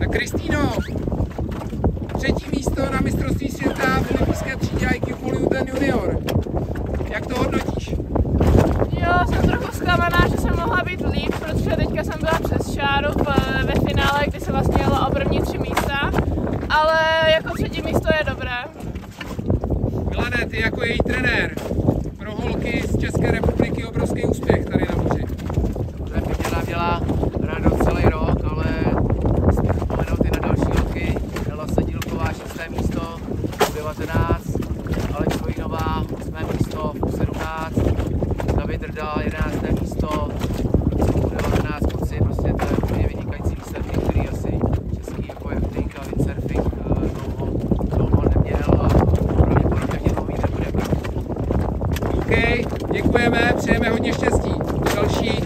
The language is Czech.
Tak Kristýno, třetí místo na mistrovství světa v olympijské třídě IQ Polyuten Junior. Jak to hodnotíš? Jo, jsem trochu zklamaná, že jsem mohla být líp, protože teďka jsem byla přes čáru ve finále, kdy se vlastně jela o první tři místa, ale jako třetí místo je dobré. Milane, ty jako její trenér, pro holky z České republiky obrovský úspěch tady na 19, Aleš Vojnová 8. místo, 17, David Drda 11. místo, 19 kluci, prostě to je úplně vynikající výsledky, který asi český jako jachting a windsurfing eh, dlouho, dlouho neměl a pravděpodobně dlouho mít nebude. OK, děkujeme, přejeme hodně štěstí. Další